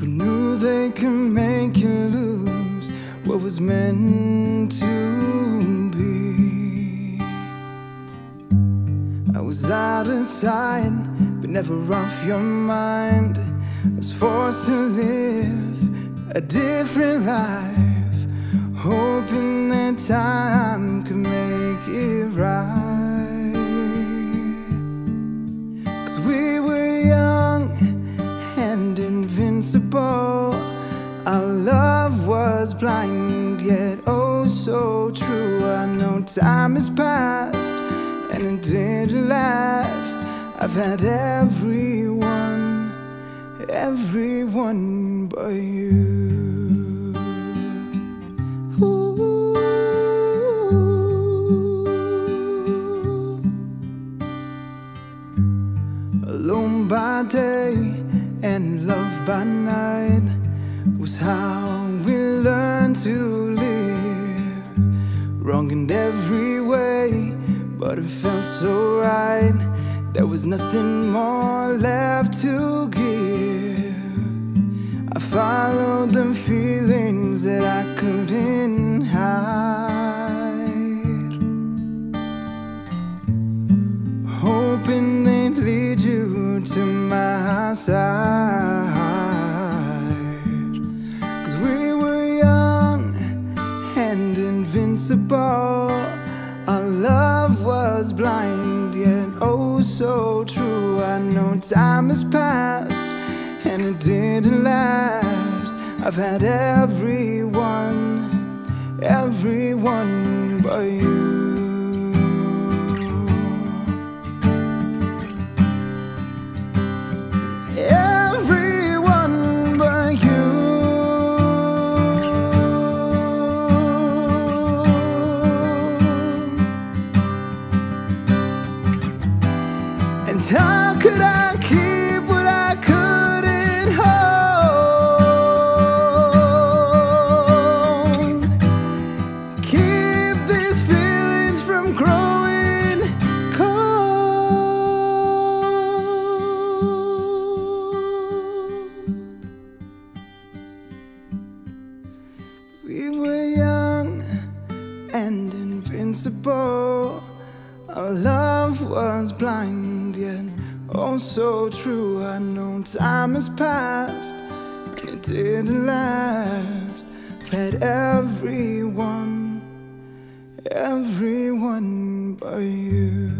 Who knew they can make you lose what was meant to be? I was out of sight, but never off your mind. I was forced to live a different life, hoping that time could make it. Our love was blind, yet oh so true. I know time has passed and it didn't last. I've had everyone, everyone but you. Alone by day and love by night was how we learned to live. Wrong in every way, but it felt so right. There was nothing more left to give. I followed the feelings that I couldn't hide hoping they'd lead you to my side. Invincible. Our love was blind, yet oh so true. I know time has passed and it didn't last. I've had everyone, everyone but you. We were young and invincible. Our love was blind yet oh so true. I know time has passed and it didn't last. Had everyone, everyone but you.